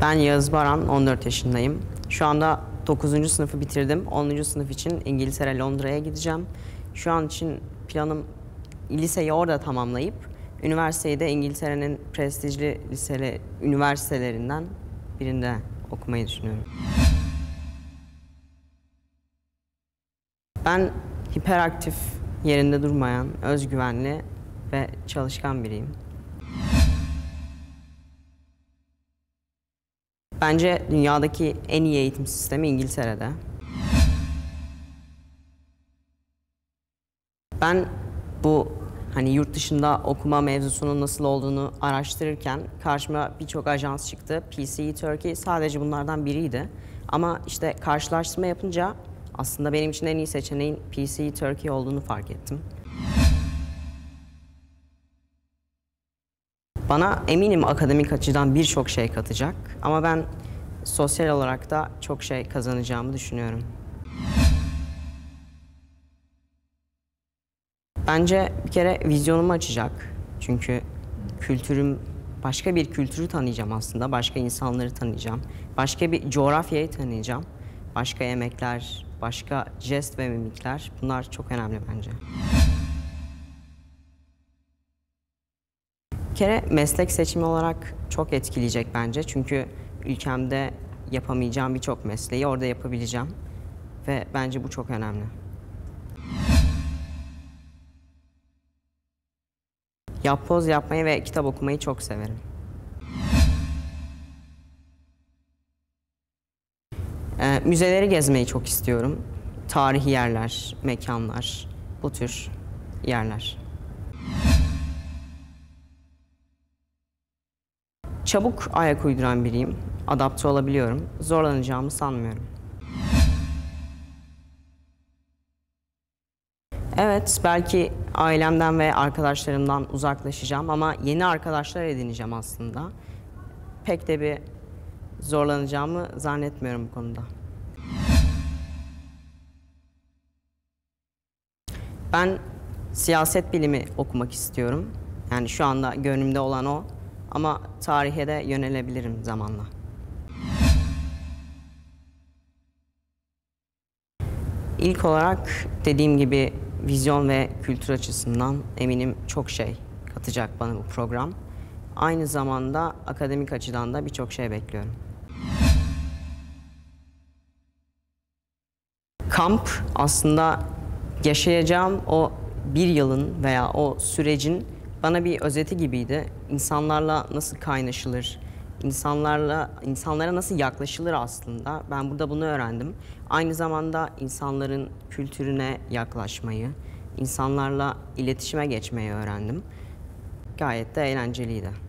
Ben Yağız Baran, 14 yaşındayım. Şu anda 9. sınıfı bitirdim. 10. sınıf için İngiltere, Londra'ya gideceğim. Şu an için planım liseyi orada tamamlayıp üniversiteyi de İngiltere'nin prestijli liseli üniversitelerinden birinde okumayı düşünüyorum. Ben hiperaktif, yerinde durmayan, özgüvenli ve çalışkan biriyim. Bence dünyadaki en iyi eğitim sistemi İngiltere'de. Ben bu hani yurt dışında okuma mevzusunun nasıl olduğunu araştırırken karşıma birçok ajans çıktı. PCE Turkey sadece bunlardan biriydi. Ama işte karşılaştırma yapınca aslında benim için en iyi seçeneğin PCE Turkey olduğunu fark ettim. Bana eminim akademik açıdan birçok şey katacak ama ben sosyal olarak da çok şey kazanacağımı düşünüyorum. Bence bir kere vizyonumu açacak. Çünkü kültürüm, başka bir kültürü tanıyacağım aslında. Başka insanları tanıyacağım. Başka bir coğrafyayı tanıyacağım. Başka yemekler, başka jest ve mimikler. Bunlar çok önemli bence. Kere meslek seçimi olarak çok etkileyecek bence. Çünkü ülkemde yapamayacağım birçok mesleği orada yapabileceğim. Ve bence bu çok önemli. Yapboz yapmayı ve kitap okumayı çok severim. Ee, müzeleri gezmeyi çok istiyorum. Tarihi yerler, mekanlar, bu tür yerler. Çabuk ayak uyduran biriyim. Adapte olabiliyorum. Zorlanacağımı sanmıyorum. Evet, belki ailemden ve arkadaşlarımdan uzaklaşacağım ama yeni arkadaşlar edineceğim aslında. Pek de bir zorlanacağımı zannetmiyorum bu konuda. Ben siyaset bilimi okumak istiyorum. Yani şu anda gönlümde olan o. Ama tarihe de yönelebilirim zamanla. İlk olarak dediğim gibi vizyon ve kültür açısından eminim çok şey katacak bana bu program. Aynı zamanda akademik açıdan da birçok şey bekliyorum. Kamp aslında yaşayacağım o bir yılın veya o sürecin bana bir özeti gibiydi. İnsanlarla nasıl kaynaşılır, insanlarla insanlara nasıl yaklaşılır aslında. Ben burada bunu öğrendim. Aynı zamanda insanların kültürüne yaklaşmayı, insanlarla iletişime geçmeyi öğrendim. Gayet de eğlenceliydi.